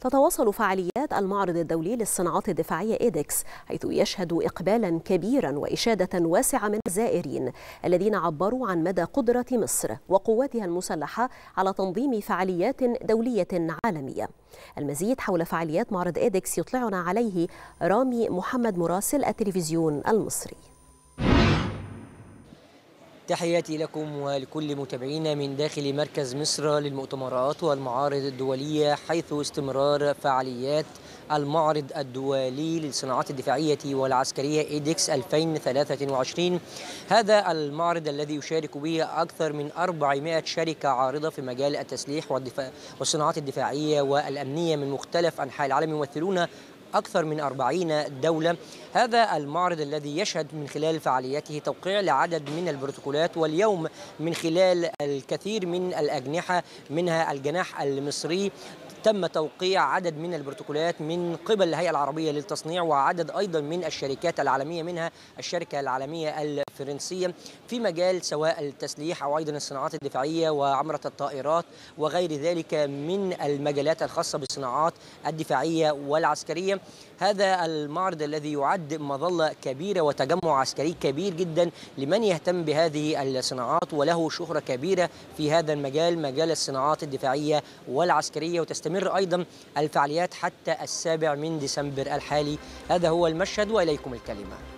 تتواصل فعاليات المعرض الدولي للصناعات الدفاعية إيدكس حيث يشهد إقبالا كبيرا وإشادة واسعة من الزائرين الذين عبروا عن مدى قدرة مصر وقواتها المسلحة على تنظيم فعاليات دولية عالمية. المزيد حول فعاليات معرض إيدكس يطلعنا عليه رامي محمد مراسل التلفزيون المصري. تحياتي لكم ولكل متابعينا من داخل مركز مصر للمؤتمرات والمعارض الدولية حيث استمرار فعاليات المعرض الدولي للصناعات الدفاعية والعسكرية إيدكس 2023 هذا المعرض الذي يشارك به أكثر من 400 شركة عارضة في مجال التسليح والدفاع والصناعات الدفاعية والأمنية من مختلف أنحاء العالم يمثلون أكثر من 40 دولة. هذا المعرض الذي يشهد من خلال فعالياته توقيع لعدد من البروتوكولات واليوم من خلال الكثير من الأجنحة منها الجناح المصري. تم توقيع عدد من البروتوكولات من قبل الهيئة العربية للتصنيع وعدد أيضا من الشركات العالمية منها الشركة العالمية الفرنسية. في مجال سواء التسليح أو أيضا الصناعات الدفاعية وعمرة الطائرات وغير ذلك من المجالات الخاصة بالصناعات الدفاعية والعسكرية. هذا المعرض الذي يعد مظلة كبيرة وتجمع عسكري كبير جدا لمن يهتم بهذه الصناعات وله شهرة كبيرة في هذا المجال مجال الصناعات الدفاعية والعسكرية وتستمر أيضا الفعاليات حتى السابع من ديسمبر الحالي. هذا هو المشهد وإليكم الكلمة.